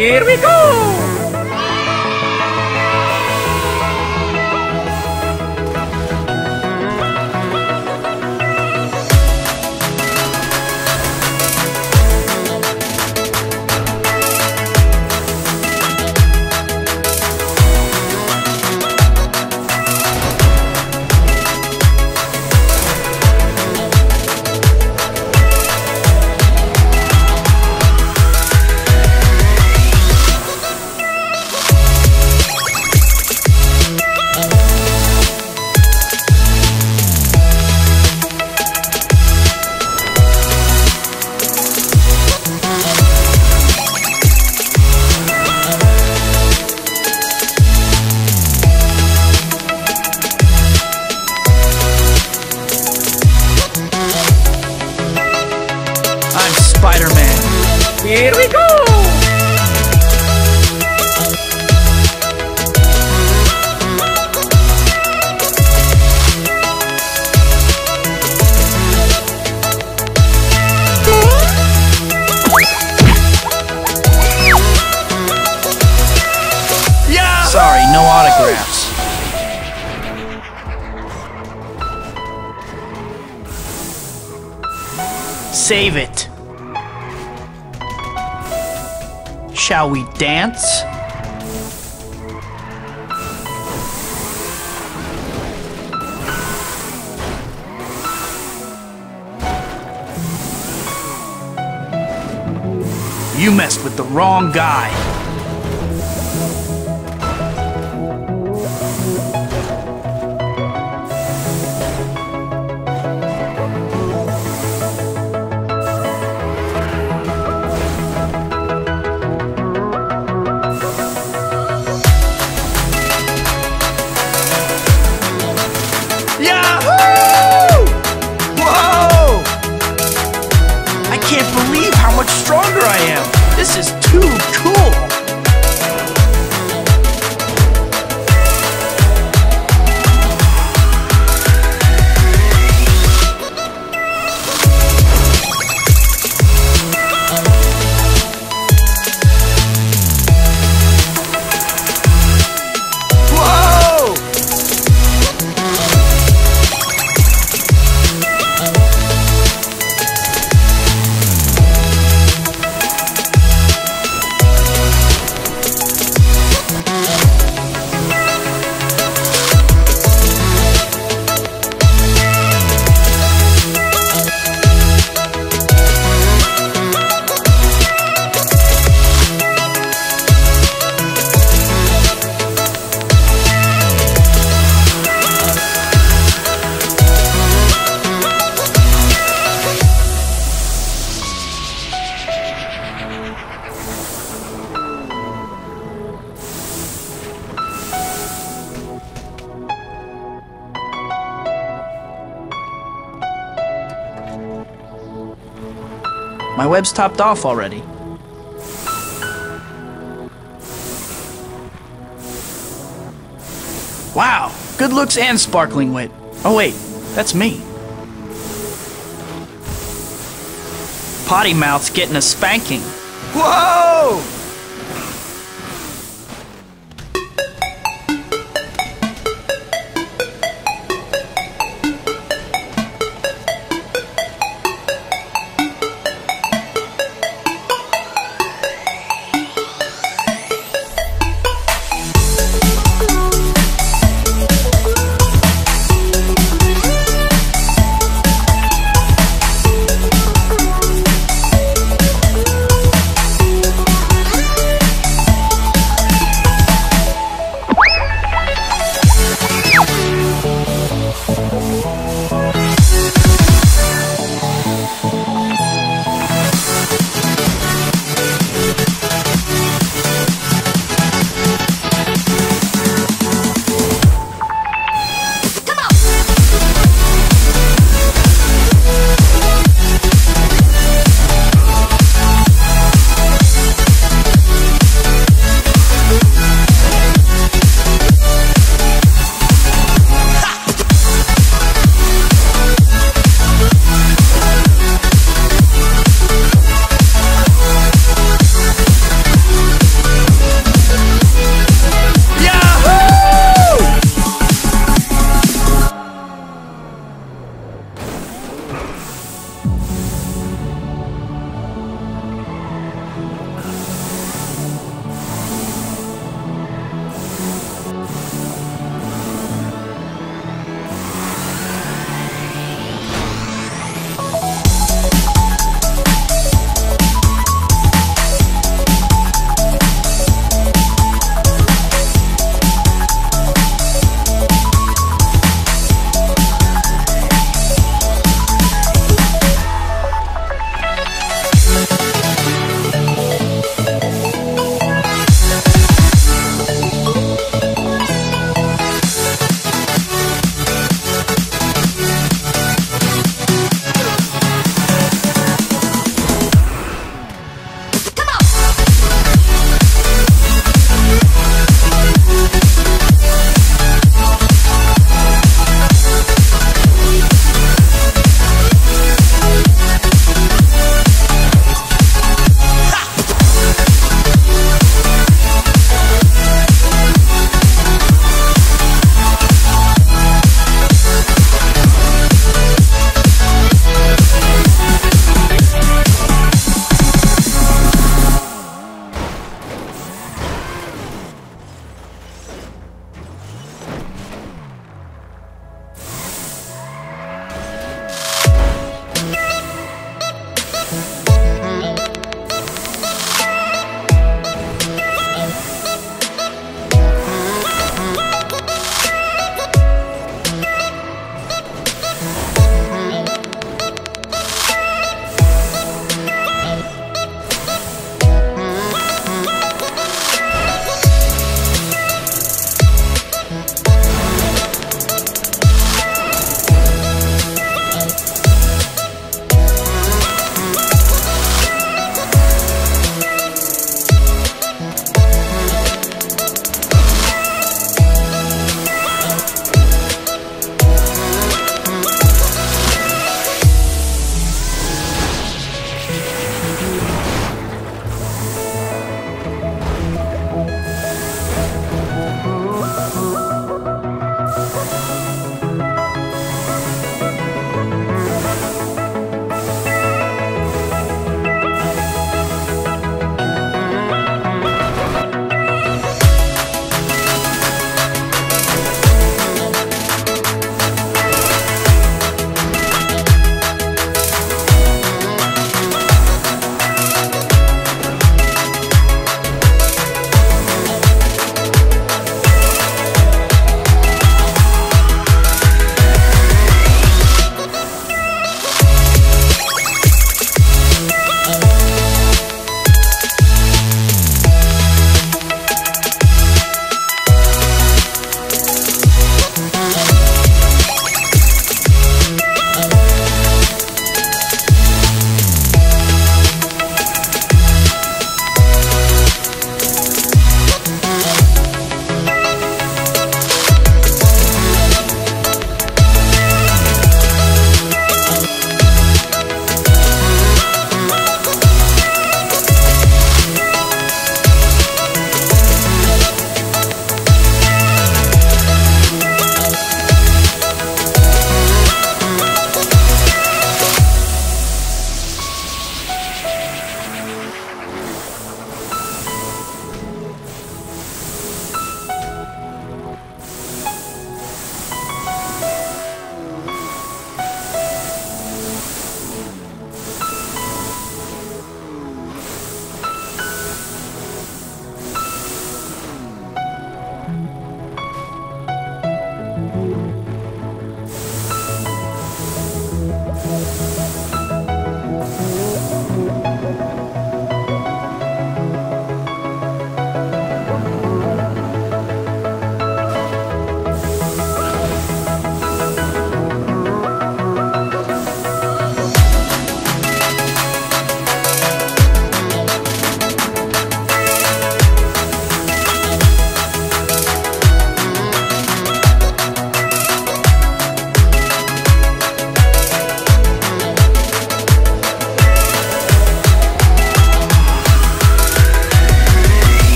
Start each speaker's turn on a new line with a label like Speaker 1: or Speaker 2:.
Speaker 1: Here we go!
Speaker 2: Spider-Man.
Speaker 1: Here we go!
Speaker 2: Yeah! Sorry, no autographs. Save it. Shall we dance? You messed with the wrong guy. My web's topped off already. Wow, good looks and sparkling wit. Oh wait, that's me. Potty Mouth's getting a spanking. Whoa!